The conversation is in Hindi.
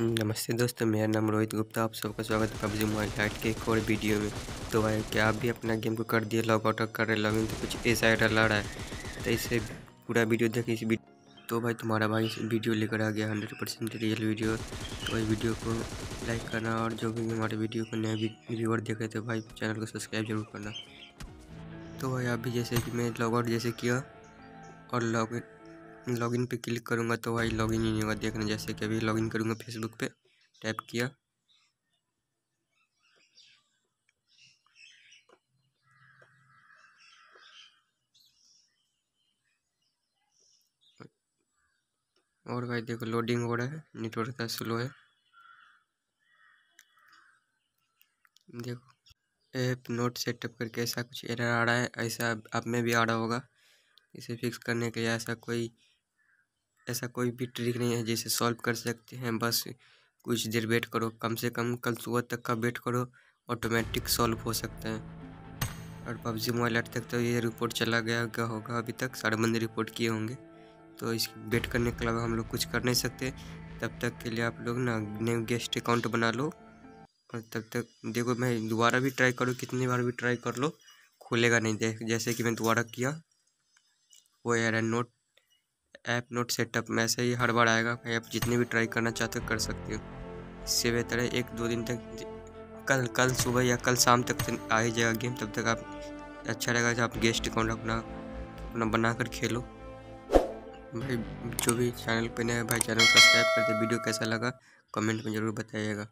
नमस्ते दोस्तों, मेरा नाम रोहित गुप्ता, आप सबका स्वागत है पबजी मोबाइल लाइट के एक और वीडियो में। तो भाई, क्या आप भी अपना गेम को कर दिए लॉग आउट कर रहे लॉगिन तो कुछ ऐसा एडर ला रहा है? तो इसे पूरा वीडियो देखें, इस तो भाई, तुम्हारा भाई वीडियो लेकर आ गया हंड्रेड परसेंट रियल वीडियो। तो भाई, वीडियो को लाइक करना और जो भी हमारे वीडियो को नए व्यूअर देख रहे थे, भाई, चैनल को सब्सक्राइब ज़रूर करना। तो भाई आप भी जैसे कि मैं लॉग आउट जैसे किया और लॉग लॉगिन पे क्लिक करूँगा तो भाई लॉगिन ही नहीं होगा देखना, जैसे कि अभी लॉगिन करूँगा फेसबुक पे टैप किया। और भाई देखो लोडिंग हो रहा है नेटवर्क का स्लो है। देखो ऐप नोट सेटअप करके ऐसा कुछ एरर आ रहा है, ऐसा आप में भी आ रहा होगा। इसे फिक्स करने के लिए ऐसा कोई ऐसा कोई भी ट्रिक नहीं है जिसे सॉल्व कर सकते हैं। बस कुछ देर वेट करो, कम से कम कल सुबह तक का वेट करो, ऑटोमेटिक सॉल्व हो सकता है। और पबजी मोबाइल तक तो ये रिपोर्ट चला गया, क्या होगा अभी तक? सारे बंदे रिपोर्ट किए होंगे। तो इस वेट करने के अलावा हम लोग कुछ कर नहीं सकते। तब तक के लिए आप लोग ना न्यू गेस्ट अकाउंट बना लो। और तब तक देखो मैं दोबारा भी ट्राई करूँ, कितनी बार भी ट्राई कर लो, खुलेगा नहीं। देख जैसे कि मैं दोबारा किया, वो यार नोट ऐप नोट सेटअप में ऐसे ही हर बार आएगा। भाई आप जितनी भी ट्राई करना चाहते हो कर सकते हो। इससे बेहतर है एक दो दिन तक कल कल सुबह या कल शाम तक तो आ ही जाएगा गेम, तब तक आप अच्छा रहेगा जब आप गेस्ट अकाउंट अपना अपना बना कर खेलो। भाई, जो भी चैनल पे नया भाई चैनल सब्सक्राइब कर दे। वीडियो कैसा लगा, कमेंट में ज़रूर बताइएगा।